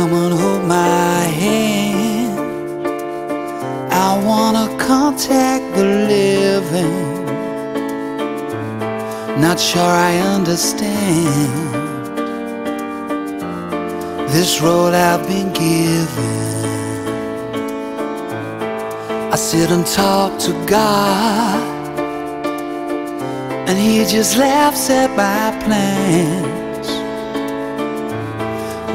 Come and hold my hand. I wanna contact the living. Not sure I understand this road I've been given. I sit and talk to God, and He just laughs at my plans.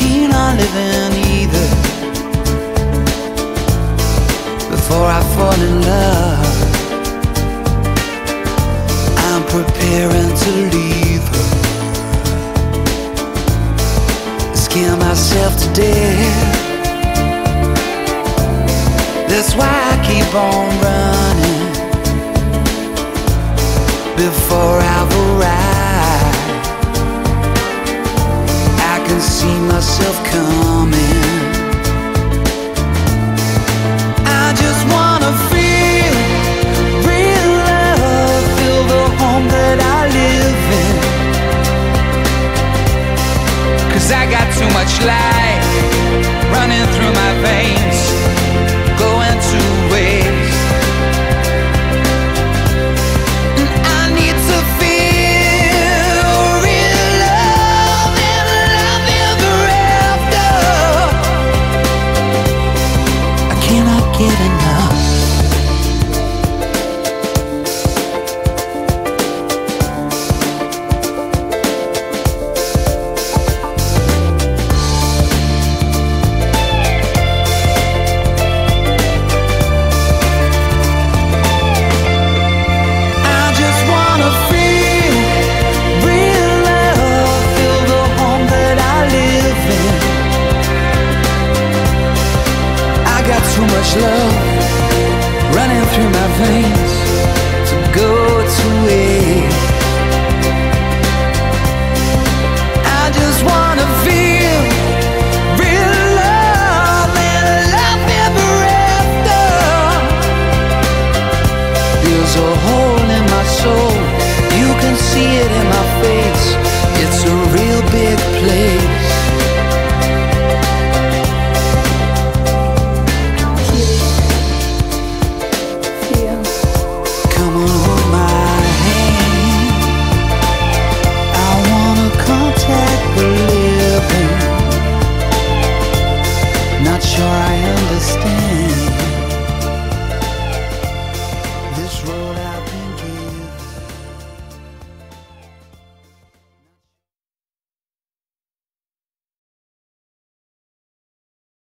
Keen on living either. Before I fall in love, I'm preparing to leave her. Scare myself to death. That's why I keep on running before I've myself coming. such love running through my veins. sure I understand.